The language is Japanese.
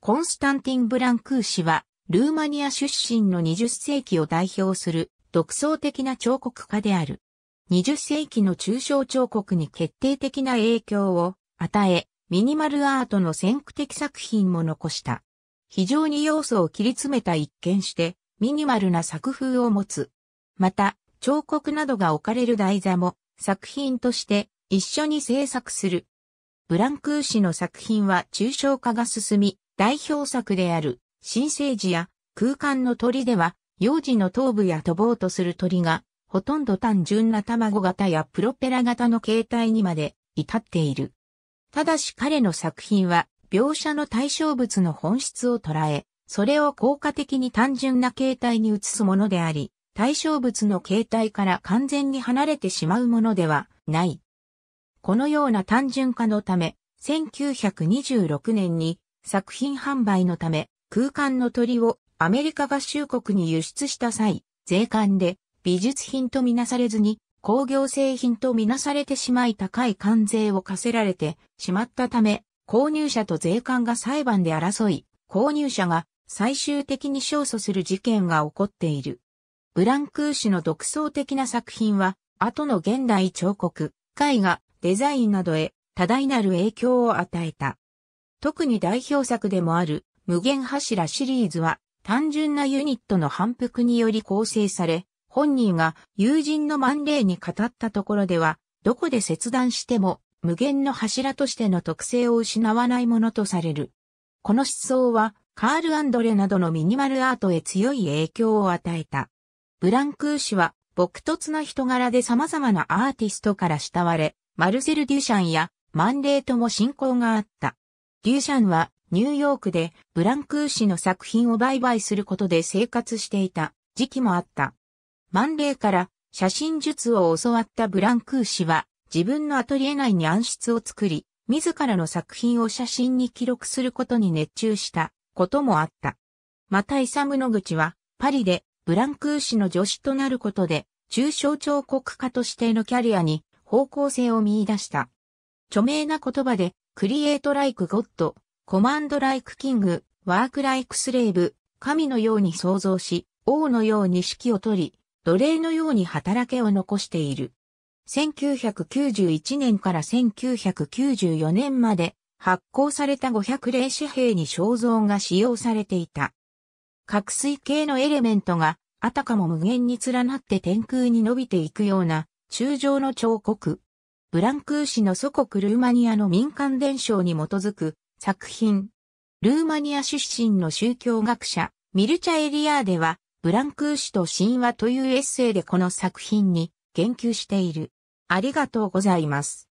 コンスタンティン・ブランクー氏は、ルーマニア出身の20世紀を代表する独創的な彫刻家である。20世紀の抽象彫刻に決定的な影響を与え、ミニマルアートの先駆的作品も残した。非常に要素を切り詰めた一見して、ミニマルな作風を持つ。また、彫刻などが置かれる台座も作品として一緒に制作する。ブランクー氏の作品は抽象化が進み、代表作である新生児や空間の鳥では幼児の頭部や飛ぼうとする鳥がほとんど単純な卵型やプロペラ型の形態にまで至っている。ただし彼の作品は描写の対象物の本質を捉え、それを効果的に単純な形態に移すものであり、対象物の形態から完全に離れてしまうものではない。このような単純化のため、1926年に作品販売のため空間の鳥をアメリカ合衆国に輸出した際、税関で美術品とみなされずに工業製品とみなされてしまい高い関税を課せられてしまったため、購入者と税関が裁判で争い、購入者が最終的に勝訴する事件が起こっている。ブランクー氏の独創的な作品は、後の現代彫刻、絵画、デザインなどへ多大なる影響を与えた。特に代表作でもある無限柱シリーズは単純なユニットの反復により構成され、本人が友人の万例に語ったところでは、どこで切断しても無限の柱としての特性を失わないものとされる。この思想はカール・アンドレなどのミニマルアートへ強い影響を与えた。ブランクー氏は朴突な人柄で様々なアーティストから慕われ、マルセル・デュシャンやマンレーとも親交があった。デューシャンはニューヨークでブランクー氏の作品を売買することで生活していた時期もあった。万例から写真術を教わったブランクー氏は自分のアトリエ内に暗室を作り、自らの作品を写真に記録することに熱中したこともあった。またイサム・ノグチはパリでブランクーシの助手となることで抽象彫刻家としてのキャリアに方向性を見出した。著名な言葉で Create like god, command like king, work like slave、神のように創造し、王のように指揮を取り、奴隷のように働けを残している。1991年から1994年まで発行された500レイ紙幣に肖像が使用されていた。核水系のエレメントがあたかも無限に連なって天空に伸びていくような中状の彫刻。ブランクー氏の祖国ルーマニアの民間伝承に基づく作品。ルーマニア出身の宗教学者、ミルチャ・エリアーデは、ブランクー氏と神話というエッセイでこの作品に言及している。ありがとうございます。